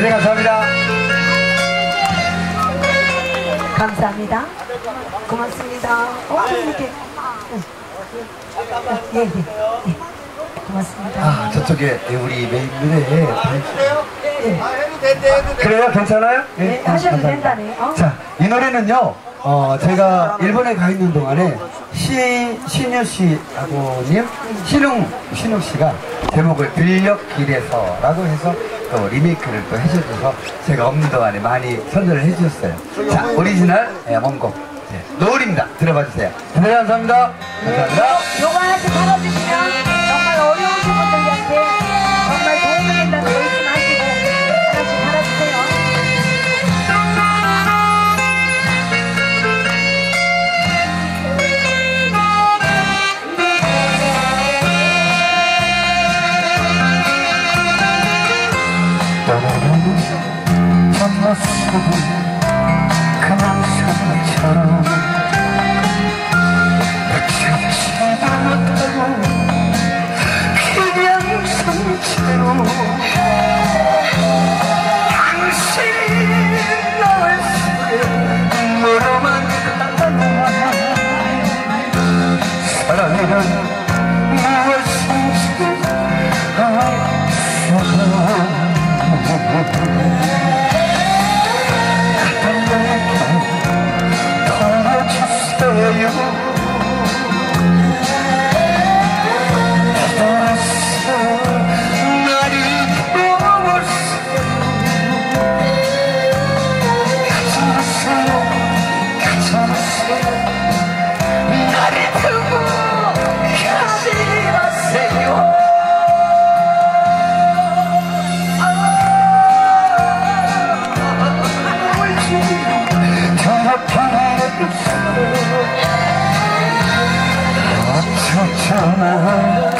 대단히 감사합니다. 감사합니다. 고맙습니다. 어, 이렇게. 예, 예, 예. 고맙습니다. 아, 저쪽에 우리 메인 무대에 예. 그래요? 괜찮아요? 네, 하셔도 감사합니다. 된다네. 어? 자, 이 노래는요, 어, 제가 일본에 가 있는 동안에 시, 신유 씨하고님, 신웅, 신웅 씨가 제목을 들녘길에서라고 해서 또 리메이크를 또 해주셔서 제가 없는 동안에 많이 선전을 해주셨어요. 자, 오리지널 예, 원곡. 네, 노을입니다. 들어봐 주세요. 네, 감사합니다. 감사합니다. 그냥 사처럼. 미치지도 못하고 그냥 상처로 아, 천천한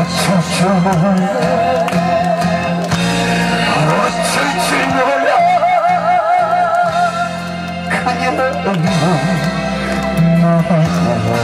어쩔지 몰라 어쩔지 몰라 그녀는 나의